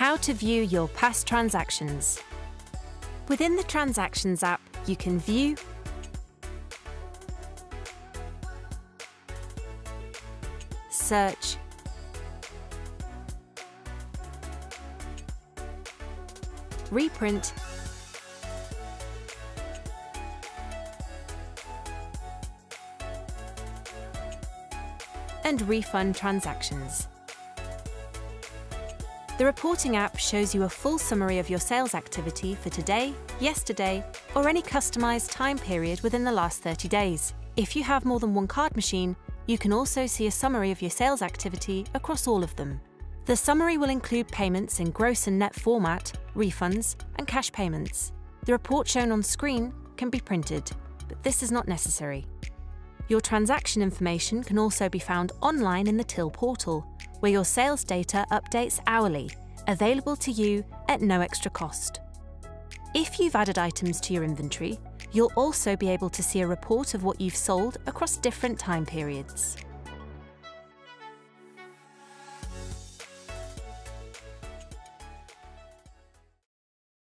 How to view your past transactions. Within the Transactions app, you can view, search, reprint, and refund transactions. The reporting app shows you a full summary of your sales activity for today, yesterday, or any customised time period within the last 30 days. If you have more than one card machine, you can also see a summary of your sales activity across all of them. The summary will include payments in gross and net format, refunds, and cash payments. The report shown on screen can be printed, but this is not necessary. Your transaction information can also be found online in the Tyl portal, where your sales data updates hourly, available to you at no extra cost. If you've added items to your inventory, you'll also be able to see a report of what you've sold across different time periods.